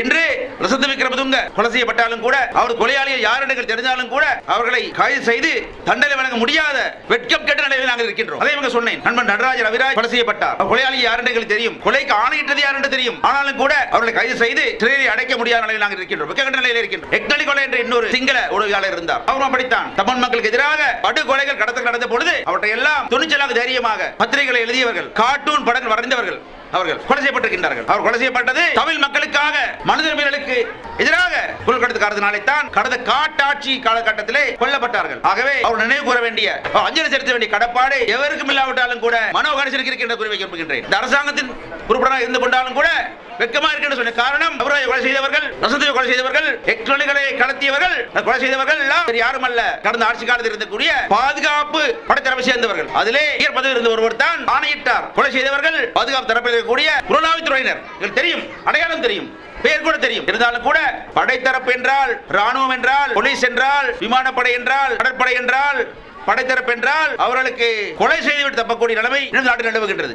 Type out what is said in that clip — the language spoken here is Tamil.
இன்று ரசத்து விக்ரமதுங்க கொலை செய்யப்பட்டாலும் கூட அவர் கொலையாளிகள் யார் என்று தெரிஞ்சாலும் கூட அவர்களை கைது செய்து தண்டனை வழங்க முடியாத வெட்கம் கெட்ட நிலையில் நாங்கள் இருக்கின்றோம். அதை இவங்க சொன்னேன் நண்பன் நடராஜ ரவிராஜ் கொலை செய்யப்பட்டார். கொலையாளி யார் என்று தெரியும். கொலைக்கு ஆணையிட்டது யார் என்று தெரியும். ஆனாலும் கூட அவர்களை கைது செய்து சிறையில் அடைக்க முடியாத நிலையில் நாங்கள் இருக்கின்றோம். வெட்கக்கெட்ட நிலையில் இருக்கின்றோம். எக்னலி கொலை என்ற இன்னொரு சிங்கள உதவியாளர் இருந்தார். அவரும் அப்படித்தான். தமிழ் மக்களுக்கு எதிராக படுகொலைகள் கடத்தல் நடந்த பொழுது அவற்றை எல்லாம் துணிச்சலாக தைரியமாக பத்திரிகைகளை எழுதியவர்கள் கார்ட்டூன் படங்கள் வரைந்தவர்கள் அவர்கள் கொலை செய்யப்பட்டிருக்கின்றார்கள். அவர் கொலை செய்யப்பட்டது தமிழ் மக்களுக்காக மனித உரிமைகளுக்கு எதிராக குரல் காரணத்தினாலே தான் கடந்த காட்டாட்சி காலகட்டத்திலே கொல்லப்பட்டார்கள். ஆகவே அவர் நினைவு கூற வேண்டிய அஞ்சலி செலுத்த வேண்டிய கடப்பாடு எவருக்கும் இல்லாவிட்டாலும் கூட மனோ கணேசனுக்கு இருக்கின்ற குறிவை வைக்க விரும்புகின்றேன் இந்த அரசாங்கத்தின் உறுப்பினராக இருந்து கொண்டாலும் கூட வெக்கமா இருக்கின்ற சொன்ன காரணம் அவரை கொலை செய்தவர்கள் வசதியை கொலை செய்தவர்கள் எலக்ட்ரானிக்களை கடத்தியவர்கள் கொலை செய்தவர்கள் எல்லாம் யாரும் அல்ல கடந்த ஆட்சி காலத்தில் இருக்கக்கூடிய பாதுகாப்பு படைத்தரவை சேர்ந்தவர்கள். அதிலே உயர் பதவி இருந்த ஒருவர் தான் ஆணையிட்டார். கொலை செய்தவர்கள் பாதுகாப்பு தரப்பில் இருக்கக்கூடிய புலனாய்வுத்துறையினர் தெரியும் அடையாளம் தெரியும் பெயர் கூட தெரியும். இருந்தாலும் கூட படைத்தரப்பு என்ற என்றால் ராணுவம் என்றால் போலீஸ் என்றால் விமானப்படை என்றால் கடற்படை என்றால் படைத்தரப்பு என்றால் அவர்களுக்கு கொலை செய்துவிட்டு தப்பக்கூடிய நிலைமை நாட்டில் நிலவுகின்றது.